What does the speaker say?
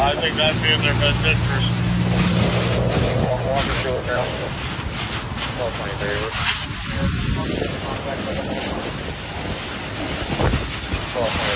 I think that'd be in their best interest. I'm walking through it now. Not my favorite. Not my favorite.